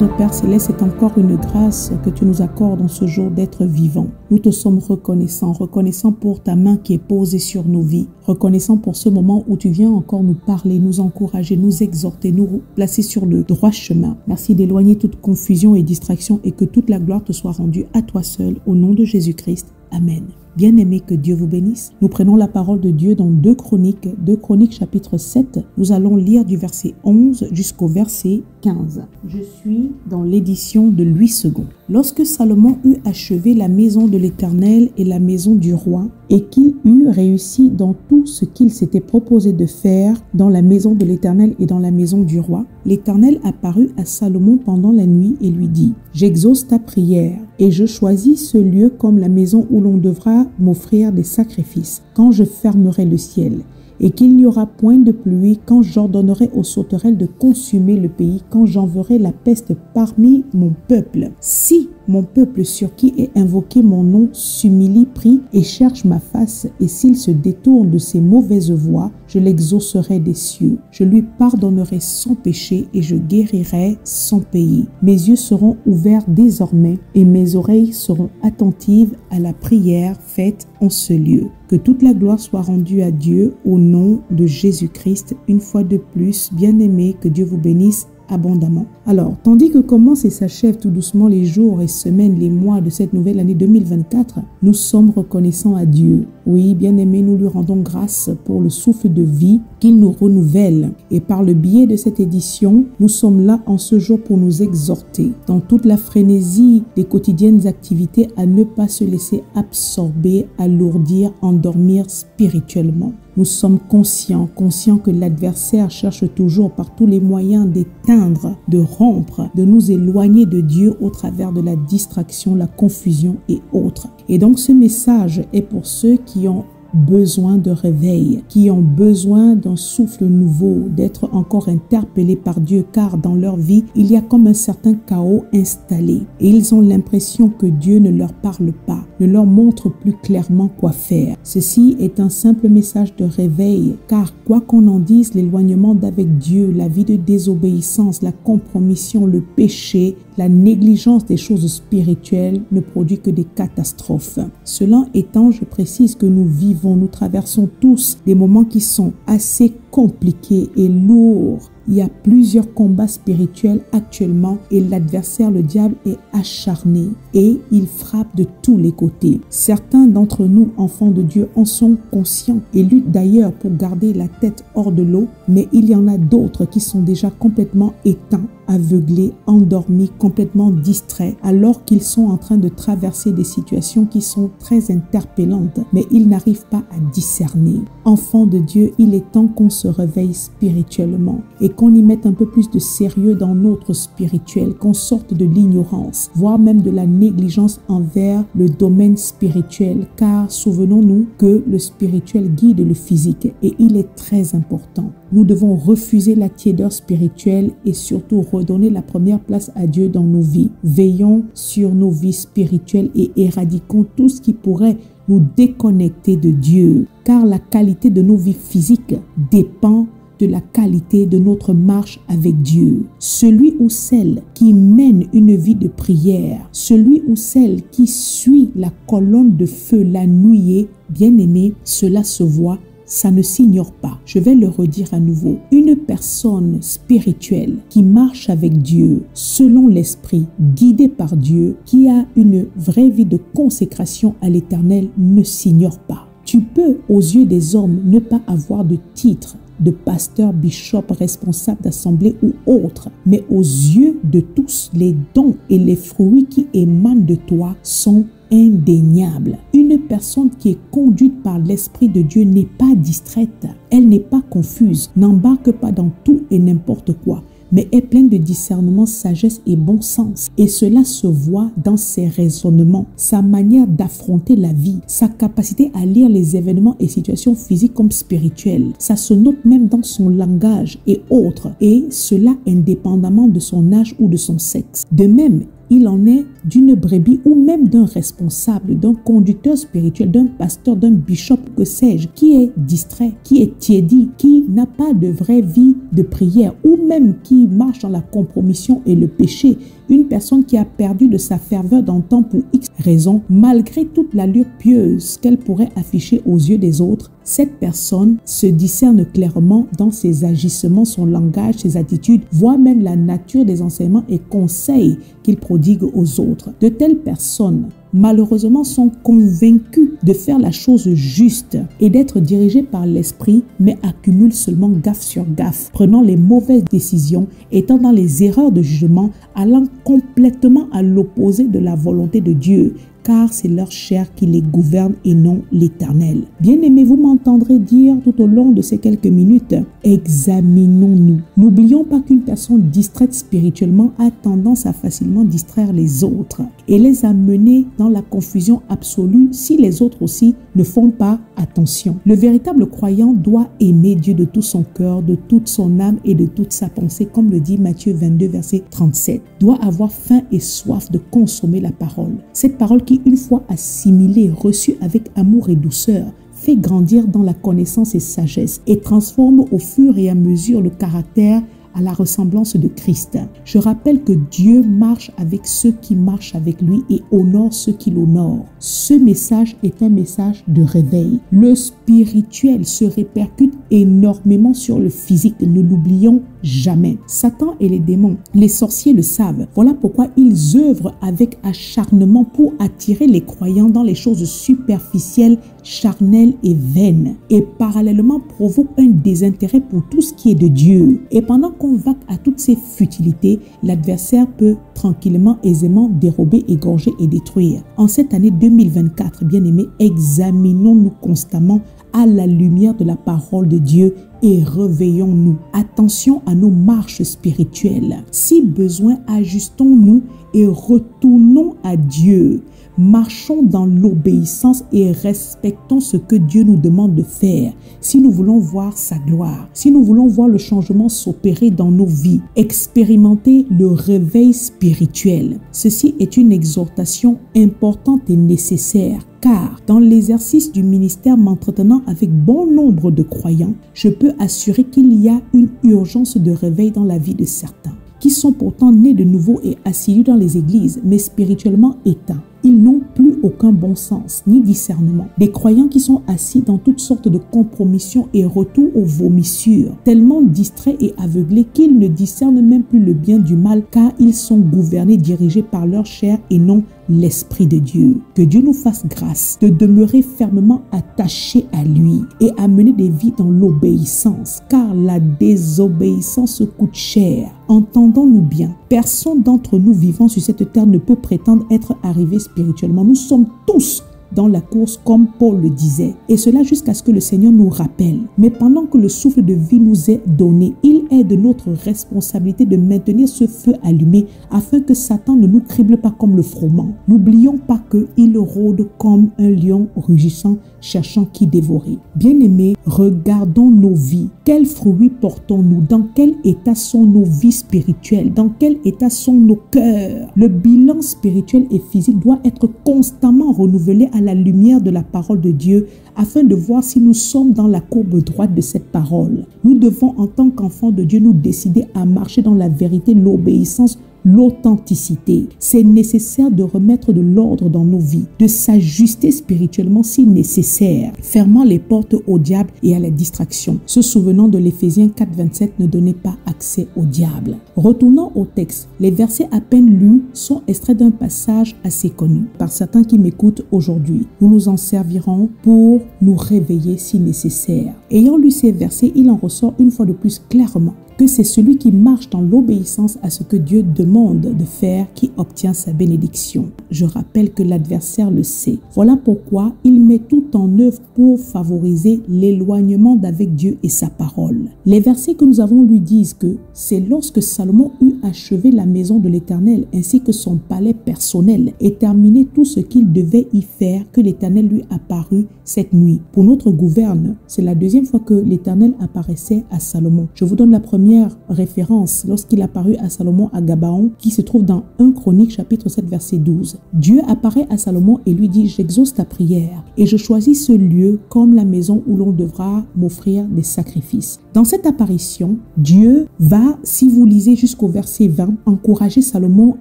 Tendre Père Céleste, c'est encore une grâce que tu nous accordes en ce jour d'être vivant. Nous te sommes reconnaissants, reconnaissants pour ta main qui est posée sur nos vies, reconnaissants pour ce moment où tu viens encore nous parler, nous encourager, nous exhorter, nous placer sur le droit chemin. Merci d'éloigner toute confusion et distraction et que toute la gloire te soit rendue à toi seul, au nom de Jésus-Christ. Amen. Bien-aimés, que Dieu vous bénisse. Nous prenons la parole de Dieu dans 2 Chroniques, 2 Chroniques chapitre 7. Nous allons lire du verset 11 jusqu'au verset 15. Je suis dans l'édition de Louis II. Lorsque Salomon eut achevé la maison de l'Éternel et la maison du roi, et qu'il eut réussi dans tout ce qu'il s'était proposé de faire dans la maison de l'Éternel et dans la maison du roi, l'Éternel apparut à Salomon pendant la nuit et lui dit, J'exauce ta prière, et je choisis ce lieu comme la maison où l'on devra m'offrir des sacrifices, quand je fermerai le ciel et qu'il n'y aura point de pluie quand j'ordonnerai aux sauterelles de consumer le pays, quand j'enverrai la peste parmi mon peuple. Si mon peuple sur qui est invoqué mon nom s'humilie, prie et cherche ma face, et s'il se détourne de ses mauvaises voies, je l'exaucerai des cieux. Je lui pardonnerai son péché et je guérirai son pays. Mes yeux seront ouverts désormais et mes oreilles seront attentives à la prière faite en ce lieu. Que toute la gloire soit rendue à Dieu au nom de Jésus-Christ. Une fois de plus, bien-aimé, que Dieu vous bénisse abondamment. Alors, tandis que commencent et s'achèvent tout doucement les jours et semaines, les mois de cette nouvelle année 2024, nous sommes reconnaissants à Dieu. Oui, bien-aimés, nous lui rendons grâce pour le souffle de vie qu'il nous renouvelle. Et par le biais de cette édition, nous sommes là en ce jour pour nous exhorter, dans toute la frénésie des quotidiennes activités, à ne pas se laisser absorber, alourdir, endormir spirituellement. Nous sommes conscients, conscients que l'adversaire cherche toujours par tous les moyens d'éteindre, de rompre, de nous éloigner de Dieu au travers de la distraction, la confusion et autres. Et donc ce message est pour ceux qui ont besoin de réveil, qui ont besoin d'un souffle nouveau, d'être encore interpellés par Dieu, car dans leur vie, il y a comme un certain chaos installé. Et ils ont l'impression que Dieu ne leur parle pas, ne leur montre plus clairement quoi faire. Ceci est un simple message de réveil, car quoi qu'on en dise, l'éloignement d'avec Dieu, la vie de désobéissance, la compromission, le péché, la négligence des choses spirituelles ne produit que des catastrophes. Cela étant, je précise que nous vivons, nous traversons tous des moments qui sont assez compliqués et lourds il y a plusieurs combats spirituels actuellement et l'adversaire, le diable, est acharné et il frappe de tous les côtés. Certains d'entre nous, enfants de Dieu, en sont conscients et luttent d'ailleurs pour garder la tête hors de l'eau, mais il y en a d'autres qui sont déjà complètement éteints aveuglés, endormis, complètement distraits, alors qu'ils sont en train de traverser des situations qui sont très interpellantes, mais ils n'arrivent pas à discerner. Enfants de Dieu, il est temps qu'on se réveille spirituellement et qu'on y mette un peu plus de sérieux dans notre spirituel, qu'on sorte de l'ignorance, voire même de la négligence envers le domaine spirituel, car souvenons-nous que le spirituel guide le physique et il est très important. Nous devons refuser la tiédeur spirituelle et surtout redonner la première place à Dieu dans nos vies. Veillons sur nos vies spirituelles et éradiquons tout ce qui pourrait nous déconnecter de Dieu, car la qualité de nos vies physiques dépend de la qualité de notre marche avec Dieu. Celui ou celle qui mène une vie de prière, celui ou celle qui suit la colonne de feu la nuit, bien aimé, cela se voit ça ne s'ignore pas. Je vais le redire à nouveau. Une personne spirituelle qui marche avec Dieu, selon l'Esprit, guidée par Dieu, qui a une vraie vie de consécration à l'Éternel, ne s'ignore pas. Tu peux, aux yeux des hommes, ne pas avoir de titre de pasteur, bishop, responsable d'assemblée ou autre, mais aux yeux de tous, les dons et les fruits qui émanent de toi sont indéniable. Une personne qui est conduite par l'Esprit de Dieu n'est pas distraite, elle n'est pas confuse, n'embarque pas dans tout et n'importe quoi mais est pleine de discernement, sagesse et bon sens. Et cela se voit dans ses raisonnements, sa manière d'affronter la vie, sa capacité à lire les événements et situations physiques comme spirituelles. Ça se note même dans son langage et autres, et cela indépendamment de son âge ou de son sexe. De même, il en est d'une brebis ou même d'un responsable, d'un conducteur spirituel, d'un pasteur, d'un bishop, que sais-je, qui est distrait, qui est tiédi, qui n'a pas de vraie vie de prière ou même qui marche dans la compromission et le péché une personne qui a perdu de sa ferveur d'antan pour X raisons, malgré toute l'allure pieuse qu'elle pourrait afficher aux yeux des autres, cette personne se discerne clairement dans ses agissements, son langage, ses attitudes, voire même la nature des enseignements et conseils qu'il prodigue aux autres. De telles personnes malheureusement sont convaincus de faire la chose juste et d'être dirigés par l'esprit, mais accumulent seulement gaffe sur gaffe, prenant les mauvaises décisions, étant dans les erreurs de jugement, allant complètement à l'opposé de la volonté de Dieu car c'est leur chair qui les gouverne et non l'Éternel. Bien-aimés, vous m'entendrez dire tout au long de ces quelques minutes, examinons-nous. N'oublions pas qu'une personne distraite spirituellement a tendance à facilement distraire les autres et les amener dans la confusion absolue si les autres aussi ne font pas attention. Le véritable croyant doit aimer Dieu de tout son cœur, de toute son âme et de toute sa pensée, comme le dit Matthieu 22, verset 37. Doit avoir faim et soif de consommer la parole. Cette parole qui, une fois assimilée, reçue avec amour et douceur, fait grandir dans la connaissance et sagesse et transforme au fur et à mesure le caractère à la ressemblance de Christ. Je rappelle que Dieu marche avec ceux qui marchent avec lui et honore ceux qui l'honorent. Ce message est un message de réveil. Le spirituel se répercute énormément sur le physique, ne l'oublions jamais. Satan et les démons, les sorciers le savent. Voilà pourquoi ils œuvrent avec acharnement pour attirer les croyants dans les choses superficielles, charnelles et vaines. Et parallèlement provoquent un désintérêt pour tout ce qui est de Dieu. Et pendant vaque à toutes ces futilités, l'adversaire peut tranquillement, aisément dérober, égorger et détruire. En cette année 2024, bien aimés, examinons-nous constamment à la lumière de la parole de Dieu et réveillons-nous. Attention à nos marches spirituelles. Si besoin, ajustons-nous et retournons à Dieu. Marchons dans l'obéissance et respectons ce que Dieu nous demande de faire. Si nous voulons voir sa gloire, si nous voulons voir le changement s'opérer dans nos vies, expérimenter le réveil spirituel. Ceci est une exhortation importante et nécessaire car dans l'exercice du ministère m'entretenant avec bon nombre de croyants, je peux assurer qu'il y a une urgence de réveil dans la vie de certains, qui sont pourtant nés de nouveau et assidus dans les églises, mais spirituellement éteints. Ils n'ont plus aucun bon sens ni discernement. Des croyants qui sont assis dans toutes sortes de compromissions et retour aux vomissures, tellement distraits et aveuglés qu'ils ne discernent même plus le bien du mal car ils sont gouvernés, dirigés par leur chair et non l'Esprit de Dieu. Que Dieu nous fasse grâce de demeurer fermement attachés à lui et à mener des vies dans l'obéissance, car la désobéissance coûte cher. Entendons-nous bien, personne d'entre nous vivant sur cette terre ne peut prétendre être arrivé spirituellement. Nous sommes tous dans la course comme Paul le disait. Et cela jusqu'à ce que le Seigneur nous rappelle. Mais pendant que le souffle de vie nous est donné, il est de notre responsabilité de maintenir ce feu allumé afin que Satan ne nous crible pas comme le froment. N'oublions pas qu'il rôde comme un lion rugissant cherchant qui dévorer. Bien-aimés, regardons nos vies. Quels fruits portons-nous? Dans quel état sont nos vies spirituelles? Dans quel état sont nos cœurs? Le bilan spirituel et physique doit être constamment renouvelé la lumière de la parole de Dieu afin de voir si nous sommes dans la courbe droite de cette parole. Nous devons en tant qu'enfants de Dieu nous décider à marcher dans la vérité, l'obéissance l'authenticité. C'est nécessaire de remettre de l'ordre dans nos vies, de s'ajuster spirituellement si nécessaire, fermant les portes au diable et à la distraction. Se souvenant de l'Éphésiens 4.27 ne donnait pas accès au diable. Retournant au texte, les versets à peine lus sont extraits d'un passage assez connu par certains qui m'écoutent aujourd'hui. Nous nous en servirons pour nous réveiller si nécessaire. Ayant lu ces versets, il en ressort une fois de plus clairement que c'est celui qui marche dans l'obéissance à ce que Dieu demande de faire qui obtient sa bénédiction. Je rappelle que l'adversaire le sait. Voilà pourquoi il met tout en œuvre pour favoriser l'éloignement d'avec Dieu et sa parole. Les versets que nous avons lui disent que c'est lorsque Salomon eut achevé la maison de l'Éternel ainsi que son palais personnel et terminé tout ce qu'il devait y faire que l'Éternel lui apparut cette nuit. Pour notre gouverne, c'est la deuxième fois que l'Éternel apparaissait à Salomon. Je vous donne la première référence lorsqu'il apparut à Salomon à Gabaon, qui se trouve dans 1 Chronique chapitre 7 verset 12. Dieu apparaît à Salomon et lui dit, j'exauce ta prière et je choisis ce lieu comme la maison où l'on devra m'offrir des sacrifices. Dans cette apparition, Dieu va, si vous lisez jusqu'au verset 20, encourager Salomon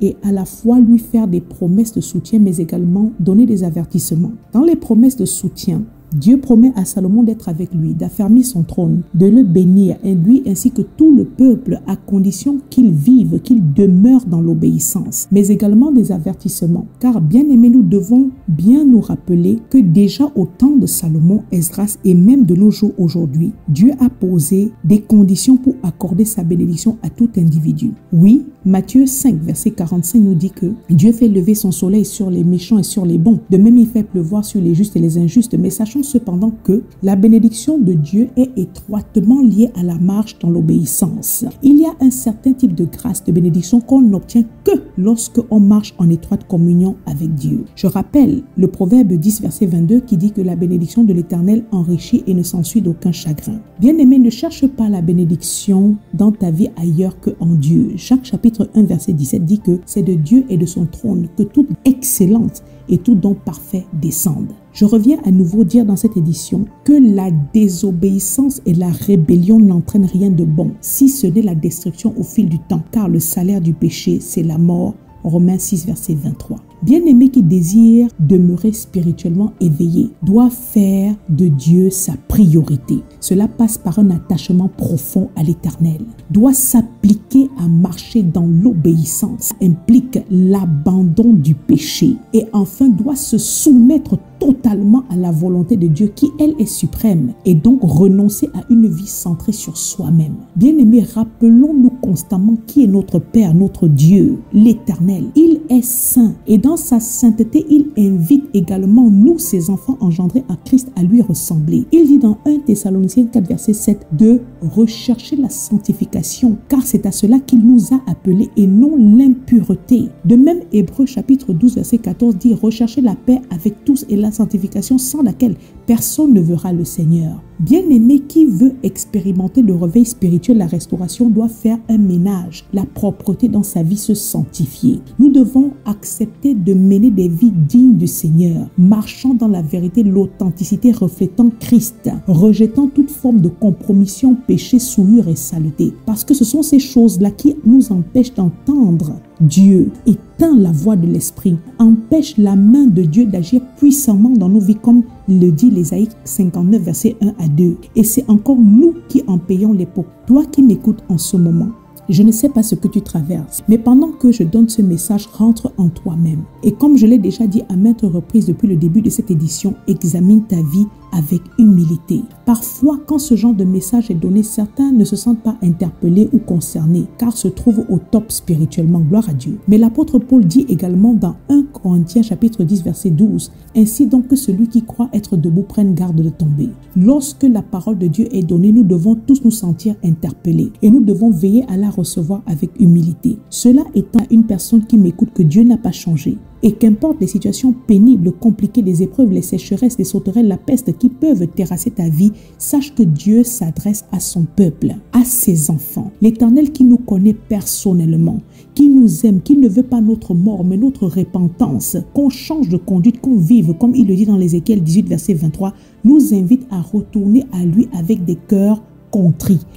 et à la fois lui faire des promesses de soutien, mais également donner des avertissements. Dans les promesses de soutien, Dieu promet à Salomon d'être avec lui, d'affermir son trône, de le bénir, et lui ainsi que tout le peuple, à condition qu'il vive, qu'il demeure dans l'obéissance, mais également des avertissements. Car bien aimé, nous devons bien nous rappeler que déjà au temps de Salomon, Esdras et même de nos jours aujourd'hui, Dieu a posé des conditions pour accorder sa bénédiction à tout individu. Oui, Matthieu 5, verset 45 nous dit que Dieu fait lever son soleil sur les méchants et sur les bons. De même, il fait pleuvoir sur les justes et les injustes. Mais sachons cependant que la bénédiction de Dieu est étroitement liée à la marche dans l'obéissance. Il y a un certain type de grâce, de bénédiction qu'on n'obtient que lorsque on marche en étroite communion avec Dieu. Je rappelle le proverbe 10 verset 22 qui dit que la bénédiction de l'Éternel enrichit et ne s'ensuit d'aucun chagrin. Bien-aimé, ne cherche pas la bénédiction dans ta vie ailleurs que en Dieu. Jacques chapitre 1 verset 17 dit que c'est de Dieu et de son trône que toute excellente et tout don parfait descendent. Je reviens à nouveau dire dans cette édition que la désobéissance et la rébellion n'entraînent rien de bon, si ce n'est la destruction au fil du temps, car le salaire du péché, c'est la mort. Romains 6, verset 23. Bien-aimé qui désire demeurer spirituellement éveillé doit faire de Dieu sa priorité. Cela passe par un attachement profond à l'éternel. Doit s'appliquer à marcher dans l'obéissance. Implique l'abandon du péché. Et enfin doit se soumettre totalement à la volonté de Dieu qui, elle, est suprême. Et donc renoncer à une vie centrée sur soi-même. Bien-aimé, rappelons-nous constamment qui est notre Père, notre Dieu, l'éternel. Il est saint. Et dans sa sainteté, il invite également nous, ses enfants engendrés à Christ, à lui ressembler. Il dit dans 1 Thessaloniciens 4, verset 7, de rechercher la sanctification, car c'est à cela qu'il nous a appelés et non l'impureté. De même, Hébreu chapitre 12, verset 14 dit rechercher la paix avec tous et la sanctification sans laquelle personne ne verra le Seigneur. Bien-aimé qui veut expérimenter le réveil spirituel, la restauration doit faire un ménage, la propreté dans sa vie, se sanctifier. Nous devons accepter de mener des vies dignes du Seigneur, marchant dans la vérité, l'authenticité reflétant Christ, rejetant toute forme de compromission, péché, souillure et saleté. Parce que ce sont ces choses-là qui nous empêchent d'entendre Dieu éteint la voix de l'Esprit, empêche la main de Dieu d'agir puissamment dans nos vies comme le dit l'Ésaïe 59 verset 1 à 2. Et c'est encore nous qui en payons l'époque. Toi qui m'écoutes en ce moment, je ne sais pas ce que tu traverses, mais pendant que je donne ce message, rentre en toi-même. Et comme je l'ai déjà dit à maintes reprises depuis le début de cette édition, examine ta vie avec humilité. Parfois, quand ce genre de message est donné, certains ne se sentent pas interpellés ou concernés, car se trouvent au top spirituellement, gloire à Dieu. Mais l'apôtre Paul dit également dans 1 Corinthiens chapitre 10 verset 12, Ainsi donc que celui qui croit être debout prenne garde de tomber. Lorsque la parole de Dieu est donnée, nous devons tous nous sentir interpellés et nous devons veiller à la recevoir avec humilité. Cela étant une personne qui m'écoute que Dieu n'a pas changé. Et qu'importe les situations pénibles, compliquées, les épreuves, les sécheresses, les sauterelles, la peste qui peuvent terrasser ta vie, sache que Dieu s'adresse à son peuple, à ses enfants. L'Éternel qui nous connaît personnellement, qui nous aime, qui ne veut pas notre mort, mais notre repentance, qu'on change de conduite, qu'on vive, comme il le dit dans l'Ézéchiel 18, verset 23, nous invite à retourner à lui avec des cœurs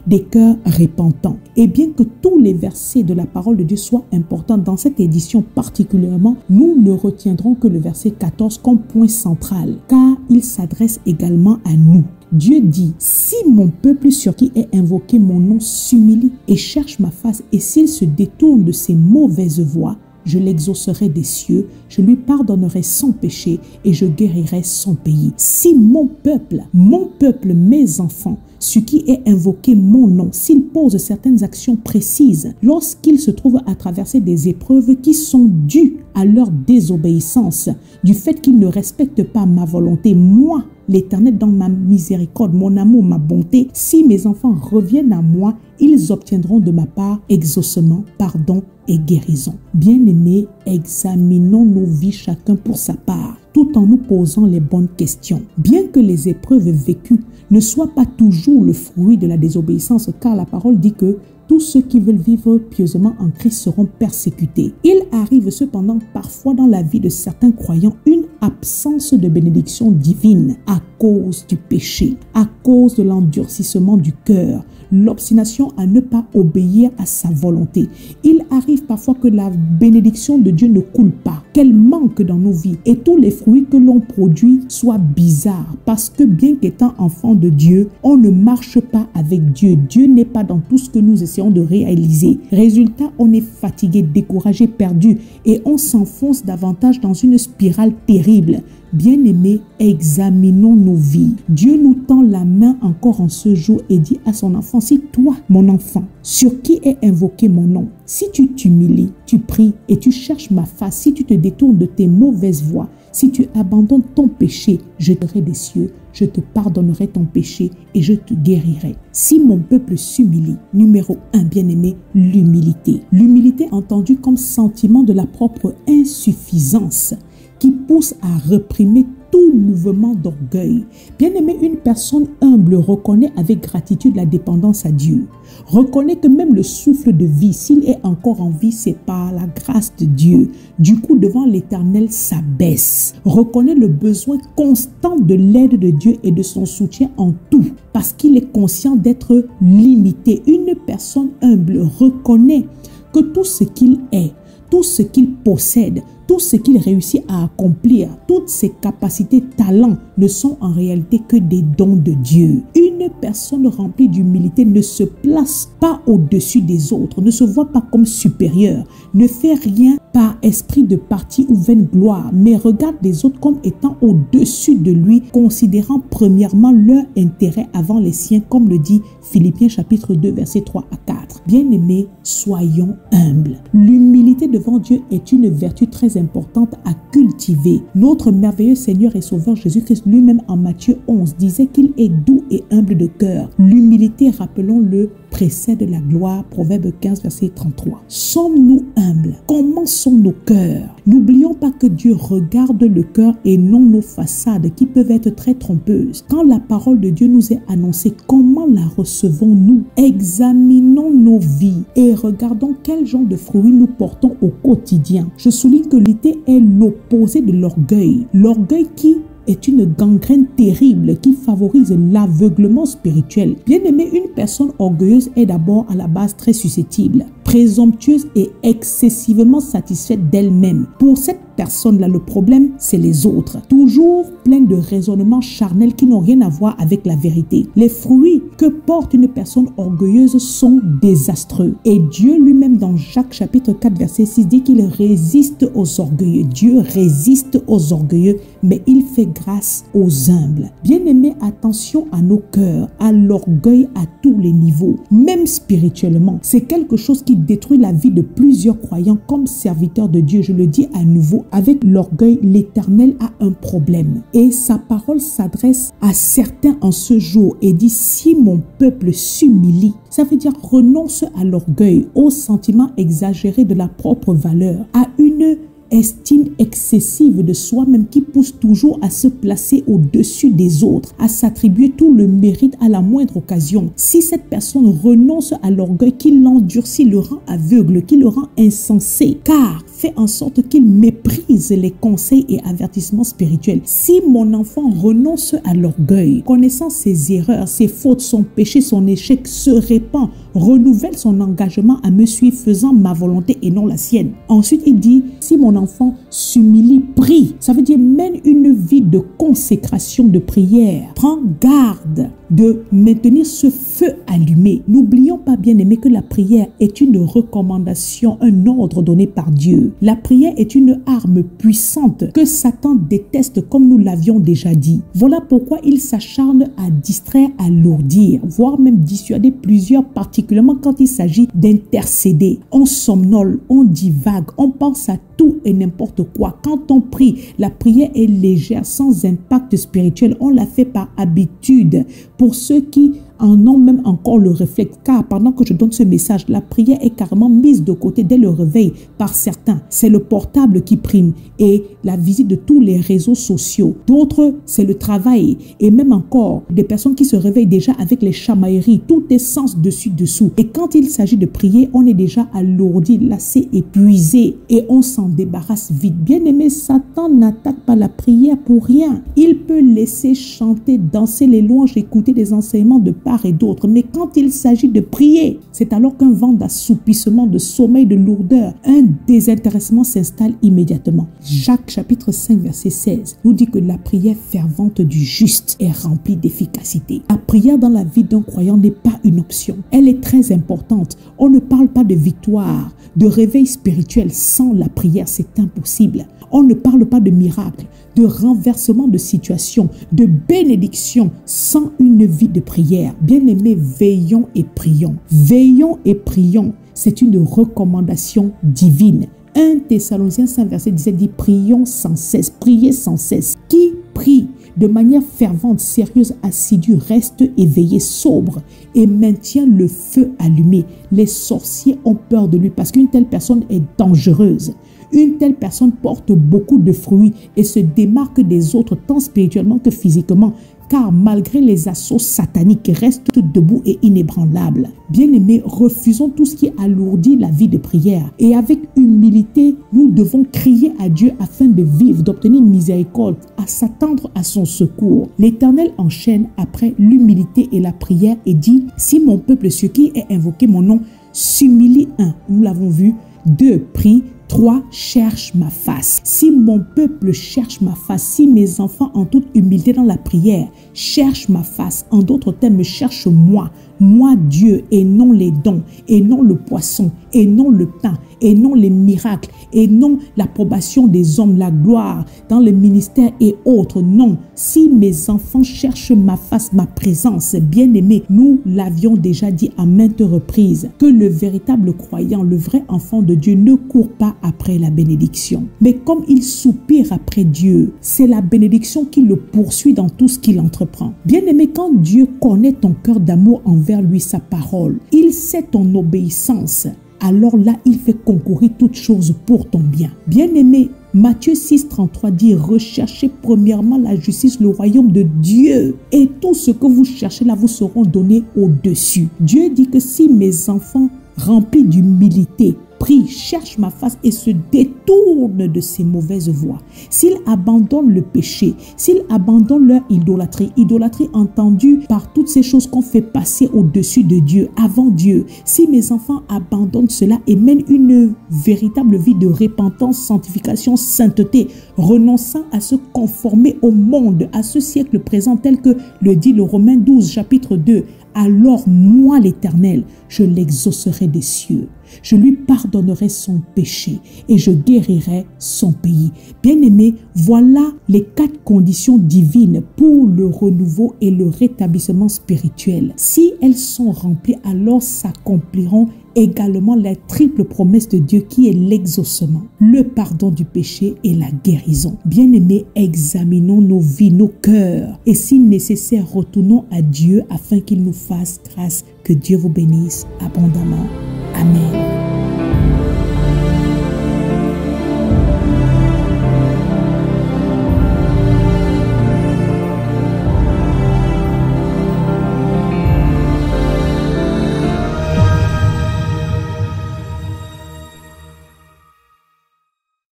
des cœurs repentants. Et bien que tous les versets de la parole de Dieu soient importants dans cette édition particulièrement, nous ne retiendrons que le verset 14 comme point central, car il s'adresse également à nous. Dieu dit, si mon peuple sur qui est invoqué mon nom s'humilie et cherche ma face, et s'il se détourne de ses mauvaises voies, je l'exaucerai des cieux, je lui pardonnerai son péché et je guérirai son pays. Si mon peuple, mon peuple, mes enfants, ce qui est invoqué mon nom, s'il pose certaines actions précises, lorsqu'il se trouve à traverser des épreuves qui sont dues à leur désobéissance, du fait qu'ils ne respectent pas ma volonté, moi, l'Éternel, dans ma miséricorde, mon amour, ma bonté, si mes enfants reviennent à moi, ils obtiendront de ma part exaucement, pardon et guérison. Bien-aimés, examinons nos vies chacun pour sa part, tout en nous posant les bonnes questions. Bien que les épreuves vécues ne soient pas toujours le fruit de la désobéissance, car la parole dit que tous ceux qui veulent vivre pieusement en Christ seront persécutés. Il arrive cependant parfois dans la vie de certains croyants une absence de bénédiction divine à cause du péché, à cause de l'endurcissement du cœur, l'obstination à ne pas obéir à sa volonté. Il arrive parfois que la bénédiction de Dieu ne coule pas, qu'elle manque dans nos vies et tous les fruits que l'on produit soient bizarres parce que bien qu'étant enfant de Dieu, on ne marche pas avec Dieu. Dieu n'est pas dans tout ce que nous essayons de réaliser. Résultat, on est fatigué, découragé, perdu et on s'enfonce davantage dans une spirale terrible. Bien-aimés, examinons nos vies. Dieu nous tend la main encore en ce jour et dit à son enfant, si toi, mon enfant, sur qui est invoqué mon nom, si tu t'humilies, tu pries et tu cherches ma face, si tu te détournes de tes mauvaises voies, si tu abandonnes ton péché, je te des cieux, je te pardonnerai ton péché et je te guérirai. Si mon peuple s'humilie, numéro un, bien-aimé, l'humilité. L'humilité entendue comme sentiment de la propre insuffisance qui pousse à réprimer tout mouvement d'orgueil. Bien aimé, une personne humble reconnaît avec gratitude la dépendance à Dieu. Reconnaît que même le souffle de vie, s'il est encore en vie, c'est par la grâce de Dieu. Du coup, devant l'Éternel, s'abaisse. Reconnaît le besoin constant de l'aide de Dieu et de son soutien en tout, parce qu'il est conscient d'être limité. Une personne humble reconnaît que tout ce qu'il est, tout ce qu'il possède, tout ce qu'il réussit à accomplir, toutes ses capacités, talents ne sont en réalité que des dons de Dieu. Une personne remplie d'humilité ne se place pas au-dessus des autres, ne se voit pas comme supérieure, ne fait rien par esprit de parti ou vaine gloire, mais regarde les autres comme étant au-dessus de lui, considérant premièrement leur intérêt avant les siens, comme le dit Philippiens chapitre 2, versets 3 à 4. Bien-aimés, soyons humbles. L'humilité devant Dieu est une vertu très importante à cultiver. Notre merveilleux Seigneur et Sauveur Jésus-Christ lui-même en Matthieu 11 disait qu'il est doux et humble de cœur. L'humilité, rappelons-le, précède la gloire. Proverbe 15, verset 33. Sommes-nous humbles? Comment nos cœurs N'oublions pas que Dieu regarde le cœur et non nos façades qui peuvent être très trompeuses. Quand la parole de Dieu nous est annoncée, comment la recevons-nous? Examinons nos vies et regardons quel genre de fruits nous portons au quotidien. Je souligne que l'idée est l'opposé de l'orgueil. L'orgueil qui est une gangrène terrible qui favorise l'aveuglement spirituel. Bien aimé, une personne orgueilleuse est d'abord à la base très susceptible, présomptueuse et excessivement satisfaite d'elle-même. Pour cette personne-là, le problème, c'est les autres. Toujours plein de raisonnements charnels qui n'ont rien à voir avec la vérité. Les fruits que porte une personne orgueilleuse sont désastreux. Et Dieu lui-même, dans Jacques chapitre 4, verset 6, dit qu'il résiste aux orgueilleux. Dieu résiste aux orgueilleux, mais il fait grâce aux humbles. Bien-aimés, attention à nos cœurs, à l'orgueil à tous les niveaux, même spirituellement. C'est quelque chose qui détruit la vie de plusieurs croyants comme serviteurs de Dieu. Je le dis à nouveau, avec l'orgueil, l'Éternel a un problème. Et sa parole s'adresse à certains en ce jour et dit, si mon peuple s'humilie, ça veut dire renonce à l'orgueil, au sentiment exagéré de la propre valeur, à une estime excessive de soi-même qui pousse toujours à se placer au-dessus des autres, à s'attribuer tout le mérite à la moindre occasion. Si cette personne renonce à l'orgueil qui l'endurcit, le rend aveugle, qui le rend insensé, car fait en sorte qu'il méprise les conseils et avertissements spirituels. Si mon enfant renonce à l'orgueil, connaissant ses erreurs, ses fautes, son péché, son échec, se répand, renouvelle son engagement à me suivre faisant ma volonté et non la sienne. Ensuite, il dit, si mon enfant s'humilie, prie. Ça veut dire mène une vie de consécration, de prière. Prends garde de maintenir ce feu allumé. N'oublions pas, bien aimé, que la prière est une recommandation, un ordre donné par Dieu. La prière est une arme puissante que Satan déteste comme nous l'avions déjà dit. Voilà pourquoi il s'acharne à distraire, à lourdir, voire même dissuader plusieurs, particulièrement quand il s'agit d'intercéder. On somnole, on divague, on pense à tout et n'importe quoi. Quand on prie, la prière est légère, sans impact spirituel. On la fait par habitude. Pour ceux qui en ont même encore le réflexe. Car pendant que je donne ce message, la prière est carrément mise de côté dès le réveil par certains. C'est le portable qui prime et la visite de tous les réseaux sociaux. D'autres, c'est le travail et même encore des personnes qui se réveillent déjà avec les chamailleries. Tout est sens dessus-dessous. Et quand il s'agit de prier, on est déjà alourdi, lassé, épuisé et on s'en débarrasse vite. Bien aimé, Satan n'attaque pas la prière pour rien. Il peut laisser chanter, danser les louanges, écouter des enseignements de part et d'autre. Mais quand il s'agit de prier, c'est alors qu'un vent d'assoupissement, de sommeil, de lourdeur, un désintéressement s'installe immédiatement. Jacques chapitre 5 verset 16 nous dit que la prière fervente du juste est remplie d'efficacité. La prière dans la vie d'un croyant n'est pas une option. Elle est très importante. On ne parle pas de victoire, de réveil spirituel sans la prière, c'est impossible. On ne parle pas de miracle, de renversement de situation, de bénédiction sans une vie de prière. Bien-aimés, veillons et prions. Veillons et prions. C'est une recommandation divine. 1 Thessaloniciens 5 verset 17 dit prions sans cesse, priez sans cesse. Qui prie de manière fervente, sérieuse, assidue, reste éveillé, sobre et maintient le feu allumé. Les sorciers ont peur de lui parce qu'une telle personne est dangereuse. Une telle personne porte beaucoup de fruits et se démarque des autres tant spirituellement que physiquement car malgré les assauts sataniques, reste debout et inébranlable. Bien-aimés, refusons tout ce qui alourdit la vie de prière et avec humilité, nous devons crier à Dieu afin de vivre, d'obtenir miséricorde, à s'attendre à son secours. L'Éternel enchaîne après l'humilité et la prière et dit, si mon peuple, ce qui est invoqué mon nom, s'humilie, un, nous l'avons vu, deux, prie, 3. Cherche ma face. Si mon peuple cherche ma face, si mes enfants en toute humilité dans la prière cherchent ma face, en d'autres termes, cherche moi, moi Dieu, et non les dons, et non le poisson, et non le pain, et non les miracles, et non l'approbation des hommes, la gloire dans le ministère et autres. Non, si mes enfants cherchent ma face, ma présence, bien aimé, nous l'avions déjà dit à maintes reprises, que le véritable croyant, le vrai enfant de Dieu ne court pas après la bénédiction. Mais comme il soupire après Dieu, c'est la bénédiction qui le poursuit dans tout ce qu'il entreprend. Bien aimé, quand Dieu connaît ton cœur d'amour envers lui, sa parole, il sait ton obéissance alors là, il fait concourir toutes choses pour ton bien. Bien-aimé, Matthieu 6, 33 dit, recherchez premièrement la justice, le royaume de Dieu, et tout ce que vous cherchez là vous seront donnés au-dessus. Dieu dit que si mes enfants remplis d'humilité prie, cherche ma face et se détourne de ses mauvaises voies, s'ils abandonnent le péché, s'ils abandonnent leur idolâtrie, idolâtrie entendue par toutes ces choses qu'on fait passer au-dessus de Dieu, avant Dieu, si mes enfants abandonnent cela et mènent une véritable vie de repentance, sanctification, sainteté, renonçant à se conformer au monde, à ce siècle présent tel que le dit le Romain 12, chapitre 2, alors moi l'Éternel, je l'exaucerai des cieux. Je lui pardonnerai son péché et je guérirai son pays. Bien-aimé, voilà les quatre conditions divines pour le renouveau et le rétablissement spirituel. Si elles sont remplies, alors s'accompliront également la triple promesse de Dieu qui est l'exaucement, le pardon du péché et la guérison. Bien-aimés, examinons nos vies, nos cœurs et si nécessaire, retournons à Dieu afin qu'il nous fasse grâce. Que Dieu vous bénisse abondamment. Amen.